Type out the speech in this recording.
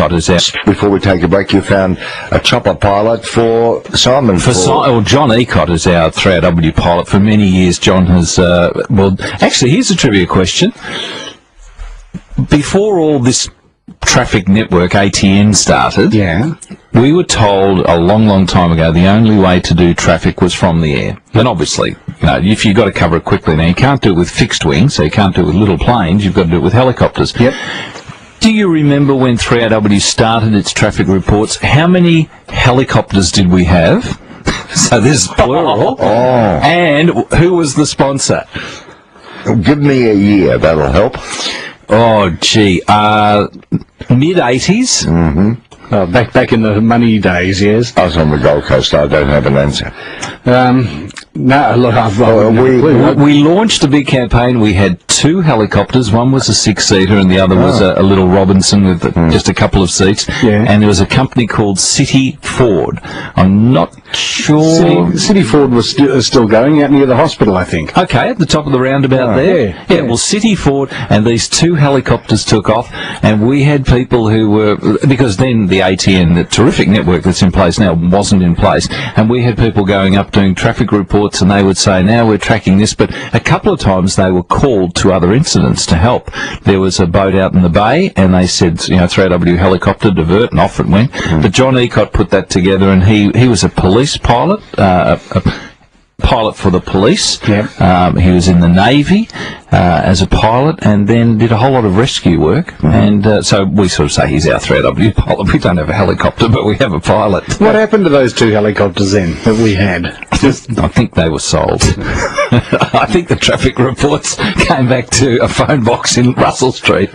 Ecott is out. Before we take a break, you found a chopper pilot for Simon. For si- well, John Ecott is our 3AW pilot. For many years, John has. Uh, well, actually, here's a trivia question. Before all this traffic network ATN started, Yeah. we were told a long, long time ago the only way to do traffic was from the air. And obviously, you know, if you've got to cover it quickly now, you can't do it with fixed wings, so you can't do it with little planes, you've got to do it with helicopters. Yep. Do you remember when 3AW started its traffic reports? How many helicopters did we have? so this is plural. Oh. And who was the sponsor? Give me a year, that'll help. Oh, gee. Uh, Mid 80s? Oh, back back in the money days, yes. I was on the Gold Coast, I don't have an answer. Um, no, look, I've, Oh, I've we- we, We launched a big campaign. We had two helicopters. One was a six-seater, and the other was oh. a, a little Robinson with hmm. just a couple of seats. Yeah. And there was a company called City Ford. I'm not sure. City, City Ford was is still going out near the hospital, I think. Okay, at the top of the roundabout oh. there. yeah, yeah, well, City Ford and these two helicopters took off, and we had people who were because then the ATN, the terrific network that's in place now, wasn't in place, and we had people going up doing traffic reports, and they would say, "Now we're tracking this," but a couple of times they were called to other incidents to help. There was a boat out in the bay, and they said, "You know, 3AW helicopter divert," and off it went. But John Ecott put that together, and he he was a police pilot. Uh, a, a pilot for the police. Yep. Um, he was in the Navy uh, as a pilot and then did a whole lot of rescue work. And uh, so we sort of say he's our 3AW pilot. We don't have a helicopter, but we have a pilot. What happened to those two helicopters then that we had? Just I think they were sold. I think the traffic reports came back to a phone box in Russell Street.